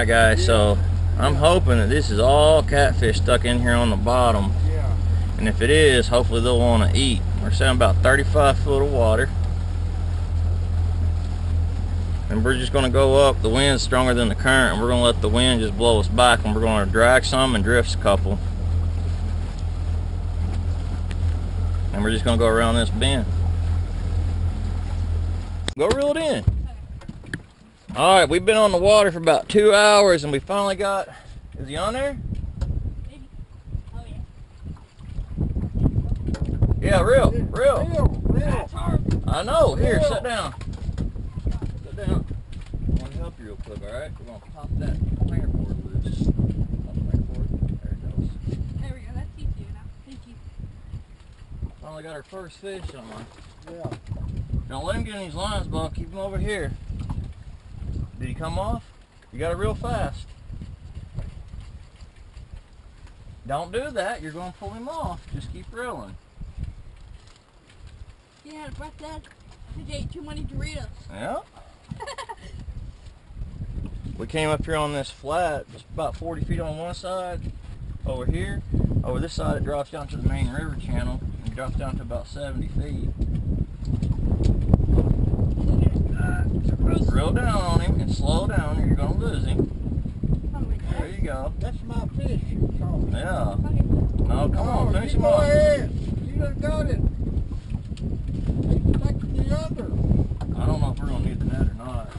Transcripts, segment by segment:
Alright guys, so I'm hoping that this is all catfish stuck in here on the bottom. Yeah. And if it is, hopefully they'll want to eat. We're saying about 35 foot of water. And we're just going to go up. The wind's stronger than the current. And we're going to let the wind just blow us back. And we're going to drag some and drift a couple. And we're just going to go around this bend. Go reel it in. All right, we've been on the water for about two hours, and we finally got. Is he on there? Oh, Yeah, real, real. Real, real. I know. Here, Real. sit down. Sit down. I want to help you real quick. All right, we're gonna pop that planer board loose. Pop the planer board. There it goes. There we go. That's easier now. Thank you. Finally got our first fish on. Yeah. Don't let him get in these lines, Buck. Keep him over here. Did he come off? You got it real fast. Don't do that. You're going to pull him off. Just keep reeling. Had a breath dad. I ate too many Doritos. Yeah. we came up here on this flat, just about 40 feet on one side. Over here, over this side, it drops down to the main river channel. and drops down to about 70 feet. Drill down on him and slow down, or you're gonna lose him. Oh There you go. That's my fish you caught. Yeah. No, come on, Oh, finish you him off. You done got it. He's taking the other. I don't know if we're gonna need the net or not.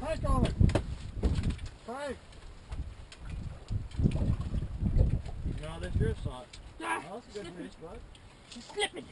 Crank on it. Crank. No, this drift shot. Ah, Oh, that's a good fish, bud. It's slipping.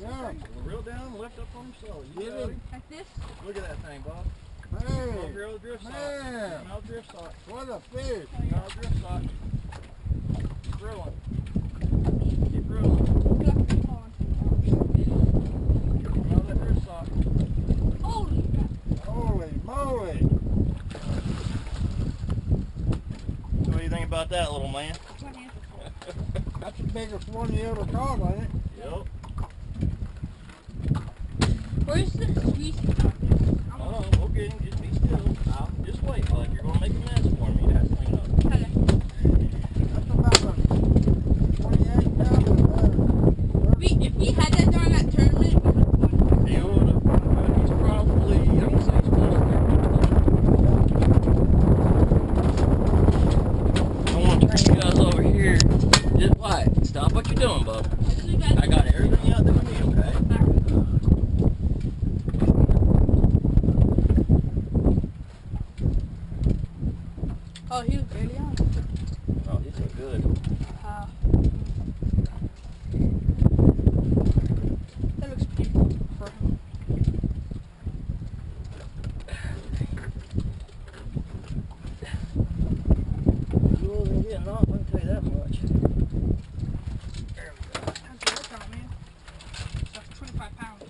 Yeah. Reel down, lift up on himself. You Get him. Like this. Look at that thing, Bob. Hey, here, drift shot. Man. Drift shot. what a fish. No drift shot. Keep reeling. Keep reeling. Come that drift shot. Holy crap. Holy moly. So what do you think about that, little man? That's the biggest one you ever caught, ain't it? Yep. Where's the squeezy part? I'm Oh, we'll get him. Just be still. I'll just wait, bud. You're gonna make a mess for me. That's clean up. Okay. That's about a 28 pounder. We, if we had that during that tournament, we would have won. He would've. but He's probably. I'm gonna say he's close to I want to turn you guys over here. Just quiet. Stop what you're doing, bub. Actually, guys, I got everything out that we need, okay? Oh, he was really on. Oh, these are good. Uh, that looks painful for him. You wasn't getting off, I can tell you that much. There we go. That's good workout, man. That's 25 pounds.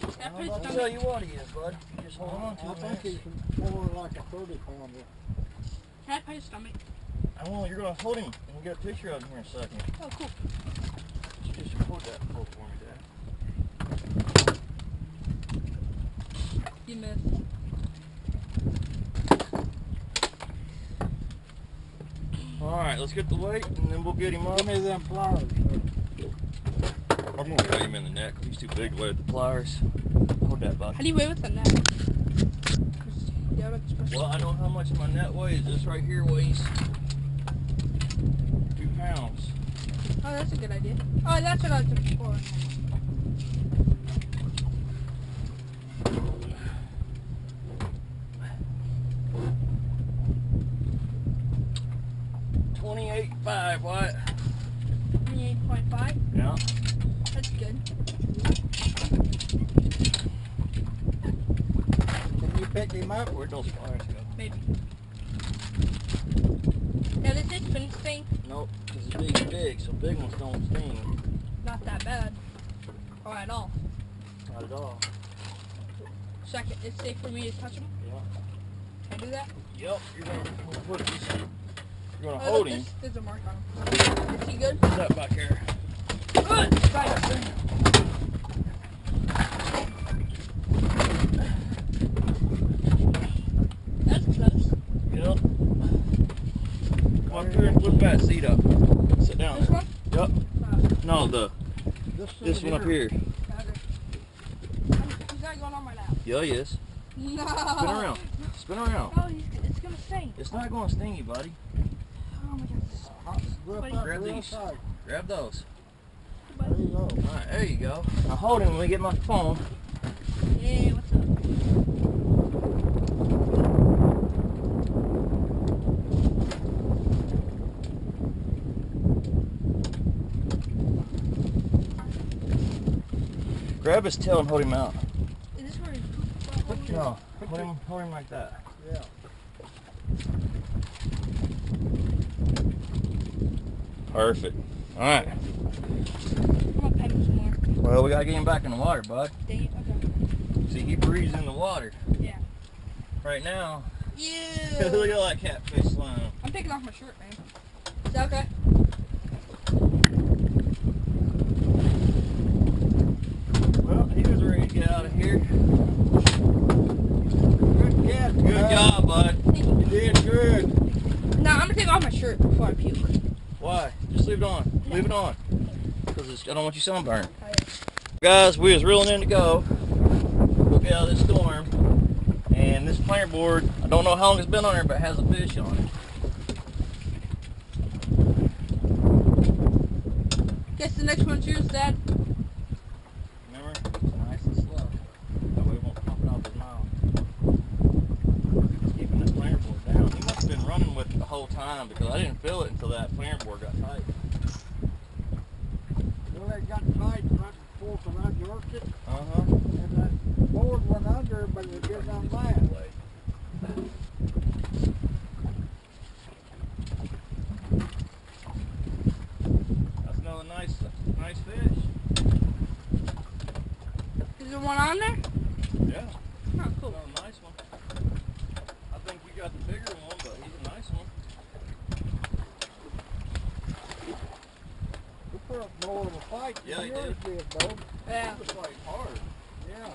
That I'm fish about to tell stomach, you what he is, bud. You Just hold on to I think he's more like a 30 pounder. can I pet his stomach? I will. You're gonna hold him, and we'll get a picture of him here in a second. Oh, cool. Just record that for for me, Dad. You missed. All right, let's get the weight, and then we'll get him up. Give me them flowers. I'm gonna cut him in the neck. He's too big to weigh with the pliers. Hold that, bud. How do you weigh with the net? 'Cause, Yeah, Well, I know how much my net weighs. This right here weighs two pounds. Oh, that's a good idea. Oh, that's what I was looking for. Twenty-eight five. What? 28.5. Yeah. That's good. Can you pick him up? Where'd those pliers go? Maybe. Now, does this fin sting? Nope, because it's big and big, so big ones don't sting. Not that bad. Or at all. Not at all. Second, it's safe for me to touch him. Yeah. Can I do that? Yep. You're gonna put this. You're gonna Oh, hold look, him. this- There's a mark on him. Is he good? Put that back here. Good. Right. That seat up. Sit down. This one? Yep. No, the This, this one up here. okay. He's not going on my lap. Yeah, he is. No. Spin around. Spin around. Oh, he's, it's gonna sting. It's not going to sting you, buddy. Oh my god. this is- Hot, grip Buddy. up Grab real these. tight. Grab those. There you go. All right, there you go. Now hold him when we get my phone. Yeah, what's up? Grab his tail and hold him out. Is this where he's No, hold him, hold him like that. Yeah. Perfect. All right. I'm gonna pet him some more. Well, we gotta get him back in the water, bud. Dang it. Okay. See, he breathes in the water. Yeah. Right now, Yeah. look at all that catfish slime. I'm taking off my shirt, man. Is that okay? Well, he was ready to get out of here. Good catch, Good bud. job, bud. You did good. Now I'm gonna take off my shirt before I puke. Why? Just leave it on. Leave it on. Because I don't want you sunburned. Oh. Guys, we was reeling in to go. Go get out of this storm. And this planer board, I don't know how long it's been on there, but it has a fish on it. Guess the next one's yours, Dad. Remember? It's nice and slow. That way it won't pop it off his mouth. It's keeping this planer board down. He must have been running with it the whole time because I didn't feel it until that planer board got tight. Well, they got tight right before when I jerked it, Uh-huh. and that board went under, but it did not last. That's another nice, nice fish. Is there one on there? Yeah. Oh, cool. Another nice one. I think you got the bigger one, but he's a nice one. You put up more of a fight Yeah, than he yours did, though. Yeah. He was fighting hard. Yeah.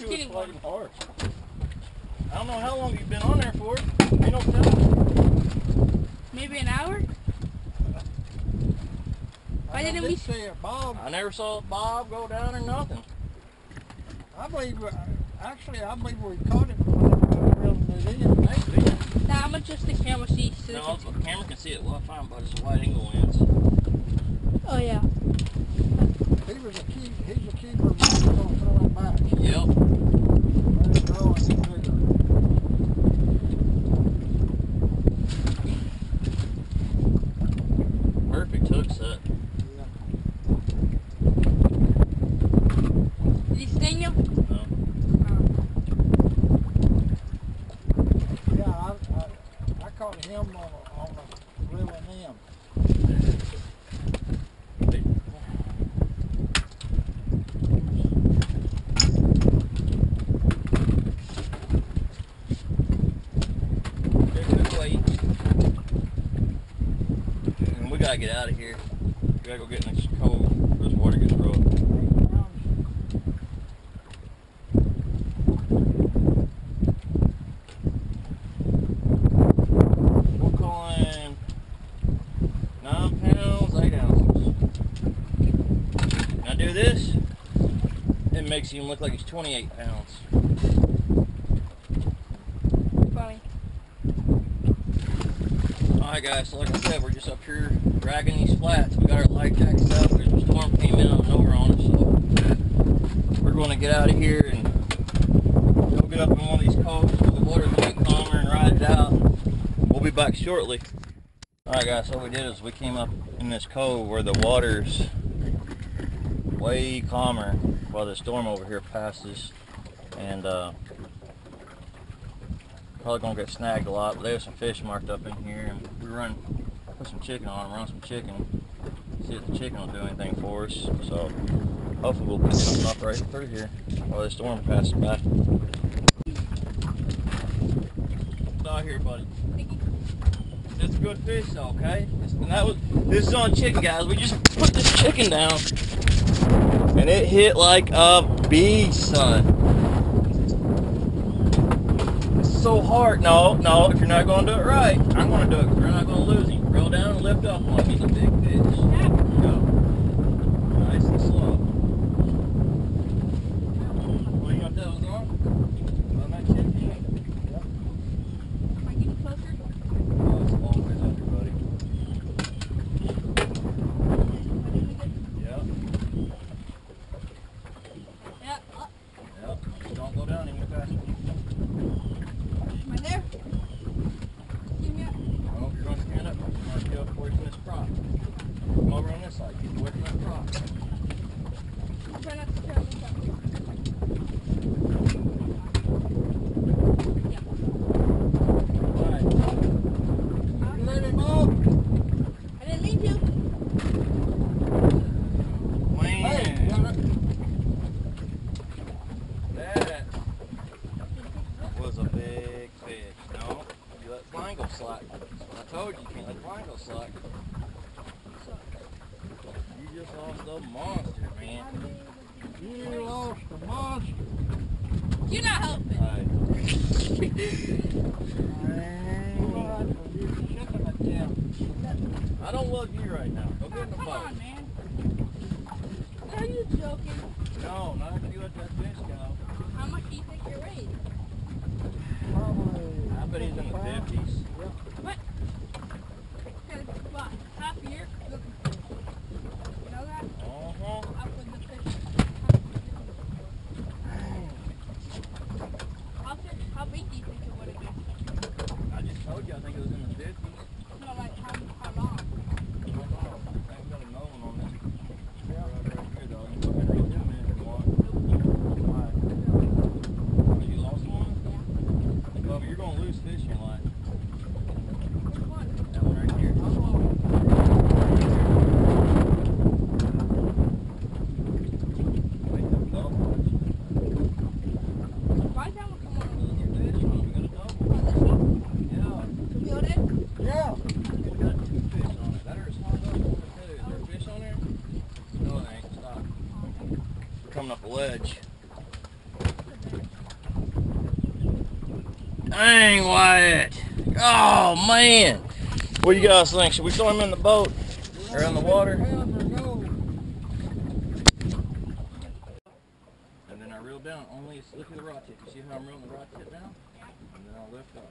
We got a He was skinny one. hard. I don't know how long you've been on there for. You don't tell. Maybe an hour? Why I didn't did we- see it, Bob. I never saw Bob go down or nothing. I believe, uh, actually, I believe we caught it when we reeled it in. Maybe. Nah, I'm gonna adjust the camera see so they No, can- the camera can see it well fine, but it's a wide angle lens. Oh yeah. He was a key, he's a keeper, but he's gonna throw it back. Yep. Let it go and bigger. Perfect hook set. Yeah. Did he sting you? No. Yeah, I, I, I caught him on, a- on a reeling in. Big good weight. And we gotta get out of here. We gotta go get in this cold. This water gets rough. Do this, it makes him look like he's 28 pounds. Alright guys, so like I said, we're just up here dragging these flats. We got our light jackets out because the storm came in of nowhere on us, so we're going to get out of here and go get up in one of these coves where the water's to get calmer and ride it out. We'll be back shortly. Alright guys, so what we did is we came up in this cove where the water's way calmer while the storm over here passes. And uh, probably gonna get snagged a lot, but there's some fish marked up in here, and we run, put some chicken on them, run some chicken, see if the chicken will do anything for us. So hopefully we'll pick something up right through here while the storm passes by. What's out here, buddy? It's a good fish, okay? And that was this is on chicken, guys. We just put this chicken down, and it hit like a bee, son. So hard. No, no, if you're not going to do it right, I'm going to do it. we're not going to lose him. roll down and lift up him. He's a big fish. Yeah. Go. Nice and slow. What are you going to do? Going? On that shit? Am I getting closer? Oh, it's a long ways under, buddy. Yep. Yeah. Up. Yep. Just don't go down any faster. Am I there? Give me up. Well, if you're going to stand up, you want to get up away from this prop. Come over on this side. Keep away from that prop. I'll try not to travel this up. Right. You let him off? I didn't mean to. Hey, Man. got it. That was a big fish. No, you let flying go slack. I told you you can't let flying go slack. You just lost a monster, man. You lost a monster. You're not helping. Alright. Man, you shipping it down. I don't love you right now. Go get in the Come boat. on, man. Are you joking? No, not after you let that fish go. How much do you think you're weighed? Probably. I bet he's in the pound. fifties. What? Gotta be what? Half a year looking for it. You know that? Uh-huh. Up with the fish. How, big- how big do you think it would have been? I just told you I think it was in the fifties. No, like how, how long? I don't know. I ain't got a knowing on this. Yeah. Right, right here though. You can fucking reel him in if you want. Why? Oh, you lost one? Yeah. Well, but you're gonna lose fish in your life. Which one? That one right here. Wait, the double. Why that one come on? Losing your fish on it. We got a double. On this one? Yeah. To build it? Yeah. We got two fish on it. That or a small double. One or two. Is there a fish on there? No, it ain't. Stop. We're coming up a ledge. Wyatt. Oh, man. What do you guys think? Should we throw him in the boat? Or in the water? And then I reel down. Only look at the rod tip. You see how I'm reeling the rod tip down? And then I'll lift up.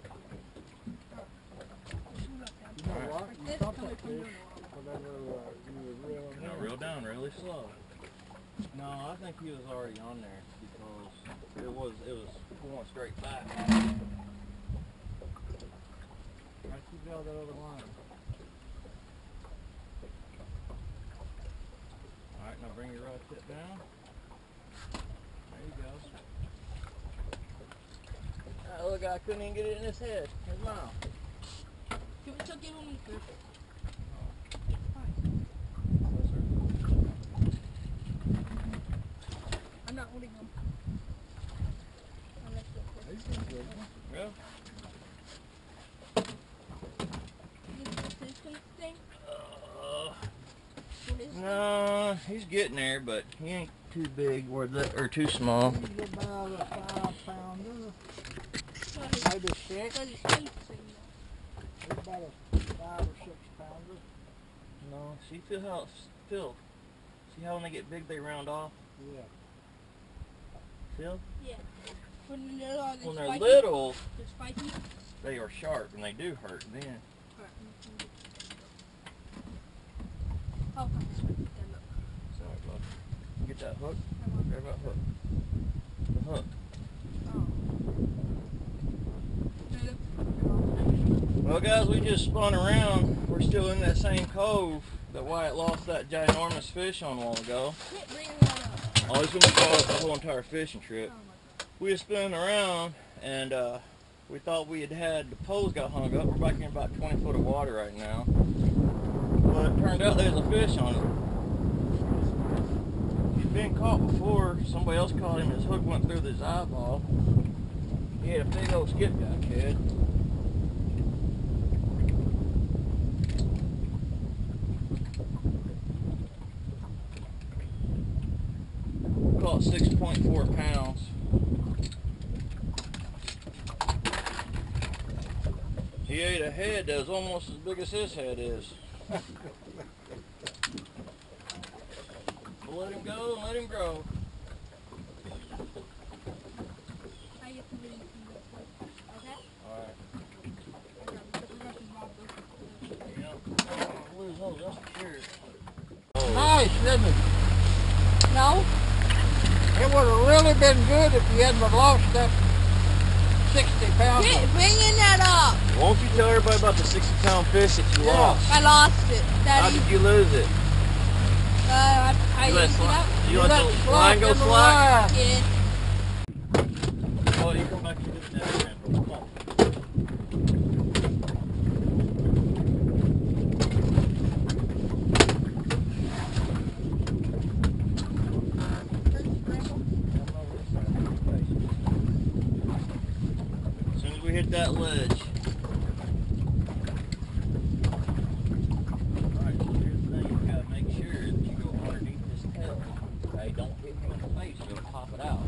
You know what? You This caught coming that from fish your you were reeling I reel down really slow. No, I think he was already on there because it was it was going straight back. I keep out that other line. All right, now bring your rod tip down. There you go. That little guy couldn't even get it in his head, his mouth. Can we still give him the fish? I'm not holding him. Unless the fish. He's a good one. Yeah. Is the fish gonna stink? Uh, What is it? no, he's getting there, but he ain't too big or the or too small. No, see feel how feel. See how when they get big they round off. Yeah. Feel When they're, uh, when they're little, They're they are sharp and they do hurt. Then okay. There, look. sorry, bud. Get that hook. Grab that hook. The hook. Well, guys, we just spun around. We're still in that same cove that Wyatt lost that ginormous fish on a while ago. Oh, he's gonna call it the whole entire fishing trip. We were spinning around and uh, we thought we had had the poles got hung up. We're back in about 20 foot of water right now. But it turned out there's a fish on it. Been caught before. Somebody else caught him. His hook went through his eyeball. He had a big old skipjack head. Caught 6.4 pounds. He ate a head that was almost as big as his head is. But let him go and let him grow. I get to read from this one. Okay? Alright. I got the Russian lobster. Yeah. Lose those, that's for sure. Nice, didn't it? No? It would have really been good if you hadn't lost that 60 pounds. Quit bringing that up. won't you tell everybody about the 60 pound fish that you Yeah. lost? I lost it. Daddy. How did you lose it? Uh, You let, emptied sli- out. you let let the it go the slack? Oh, you come back and get that again. Come on. As soon as we hit that ledge. Alright, so here's the thing, you gotta make sure that you go underneath this tail. Okay, don't hit him in the face, you'll pop it out.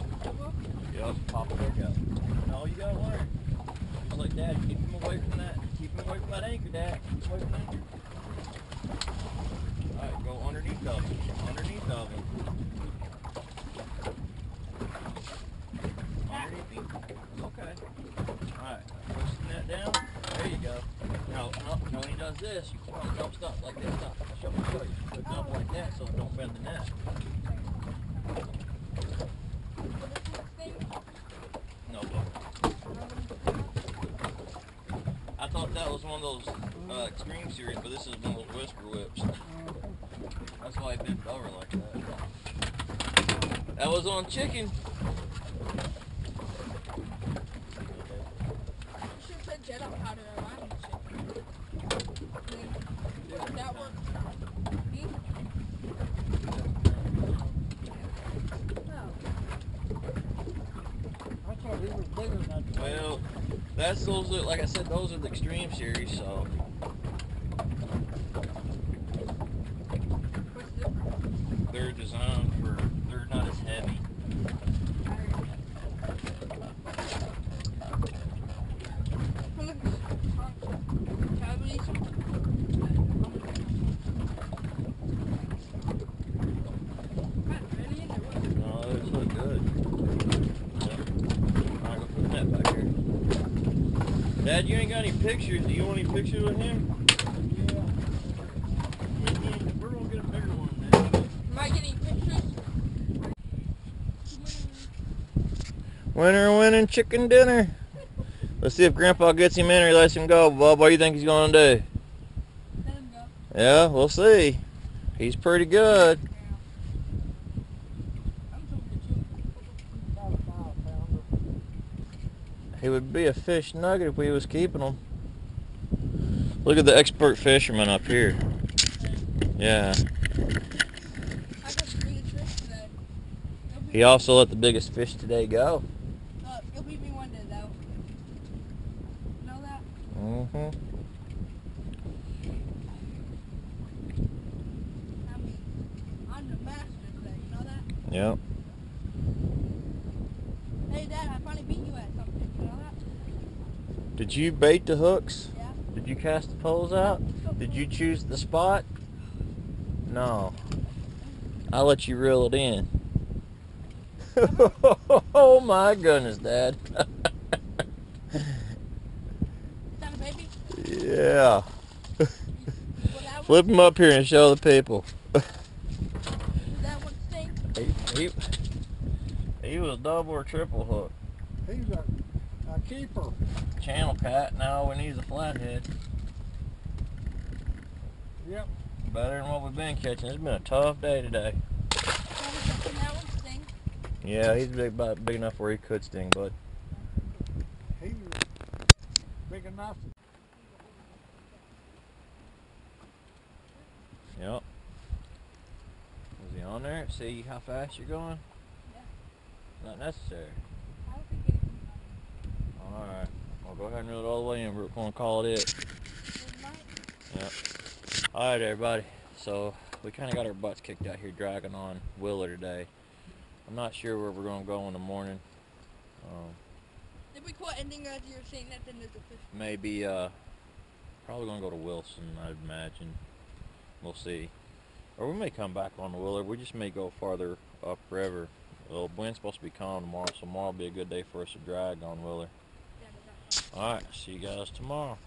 Yep, pop it back out. No, you gotta learn. Just like dad, keep him away from that. Keep him away from that anchor, dad. Keep him away from the anchor. Alright, go underneath of him. Underneath of him. Underneath him. Okay. Alright, push down. There you go. Now, no, no, when he does this, you stop, don't stop like this. Stop. Show me, show you. Put it up like that so it don't bend the net. No, but I thought that was one of those uh, extreme series, but this is one of those whisper whips. That's why I bent over like that. That was on chicken. should put Jedi powder around the shit. Then that works. Me? I thought he was bigger than that. Well, that's those. Like I said, those are the extreme series. So What's the difference? they're designed for. They're not as heavy. Well, look, um, can I release him? Man, really in there, what? No, those look good. Yep. Alright, go put the net back here. Dad, you ain't got any pictures. Do you want any pictures with him? Yeah. We're gonna get a bigger one. Dad. Am I getting pictures? Winner winning chicken dinner. Let's see if Grandpa gets him in or he lets him go. Bub, what do you think he's gonna do? Let him go. Yeah, we'll see. He's pretty good. I'm talking to you. About a five pounder. He would be a fish nugget if we was keeping them. Look at the expert fisherman up here. Yeah. I got the biggest fish today. You'll beat He also let the biggest fish today go. Uh, you'll beat me one day though. Know that? Mm-hmm. I mean, I'm the master today. You know that? Yep. Hey, Dad, I finally beat you at something. You know that? Did you bait the hooks? Yeah. Did you cast the poles out? Did you choose the spot? No. I let you reel it in. oh my goodness, Dad. Is that a baby? yeah. Will that one, Flip him up here and show the people. will that one sting? He, he, he was double or triple hook. He's a, a keeper. Channel cat, now we need a flathead. Yep. Better than what we've been catching. It's been a tough day today. That one, that one sting. Yeah, he's big, about big enough where he could sting, but He's big enough. Yep. Is he on there? See how fast you're going? Yeah. Not necessary. I don't think anything Alright. Well, go ahead and reel it all the way in. We're going to call it it. Might. Alright, everybody. So, we kind of got our butts kicked out here dragging on Wheeler today. I'm not sure where we're going to go in the morning. Um, If we quit ending as you're saying that, then there's a fish. maybe uh, Probably gonna go to Wilson, I'd imagine. We'll see. Or we may come back on the Wheeler. We just may go farther upriver. Well, wind's supposed to be calm tomorrow, so tomorrow will be a good day for us to drag on Wheeler. That's Alright, see you guys tomorrow.